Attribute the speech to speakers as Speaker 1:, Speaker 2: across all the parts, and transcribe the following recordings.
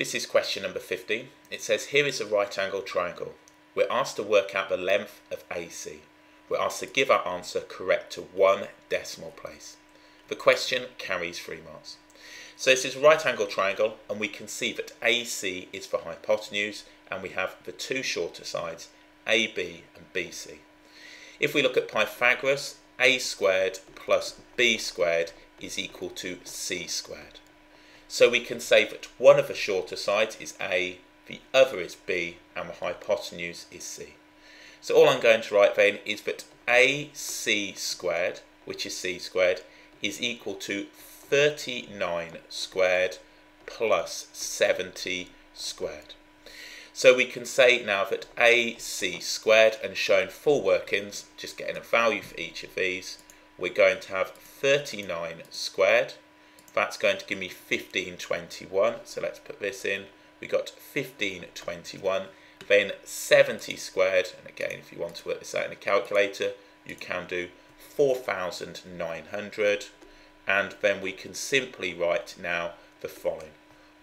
Speaker 1: This is question number 15. It says here is a right angle triangle. We're asked to work out the length of AC. We're asked to give our answer correct to one decimal place. The question carries three marks. So this is a right angle triangle and we can see that AC is the hypotenuse and we have the two shorter sides AB and BC. If we look at Pythagoras, A squared plus B squared is equal to C squared. So we can say that one of the shorter sides is A, the other is B, and the hypotenuse is C. So all I'm going to write then is that AC squared, which is C squared, is equal to 39 squared plus 70 squared. So we can say now that AC squared and shown full workings, just getting a value for each of these, we're going to have 39 squared. That's going to give me 1521. So let's put this in. We got 1521. Then 70 squared, and again, if you want to work this out in a calculator, you can do 4,900. And then we can simply write now the following.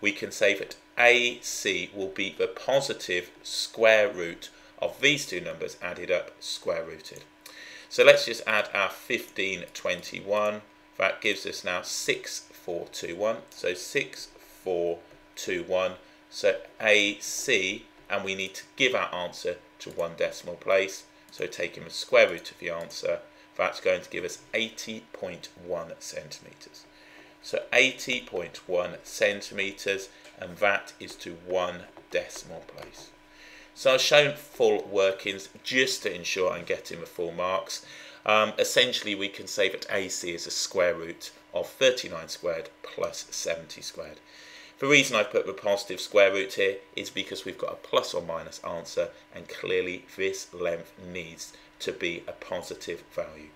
Speaker 1: We can say that AC will be the positive square root of these two numbers added up, square rooted. So let's just add our 1521. That gives us now 6421. So 6421. So AC, and we need to give our answer to one decimal place. So taking the square root of the answer, that's going to give us 80.1 centimetres. So 80.1 centimetres, and that is to one decimal place. So I've shown full workings just to ensure I'm getting the full marks. Um, essentially, we can say that AC is a square root of 39 squared plus 70 squared. The reason I've put the positive square root here is because we've got a plus or minus answer and clearly this length needs to be a positive value.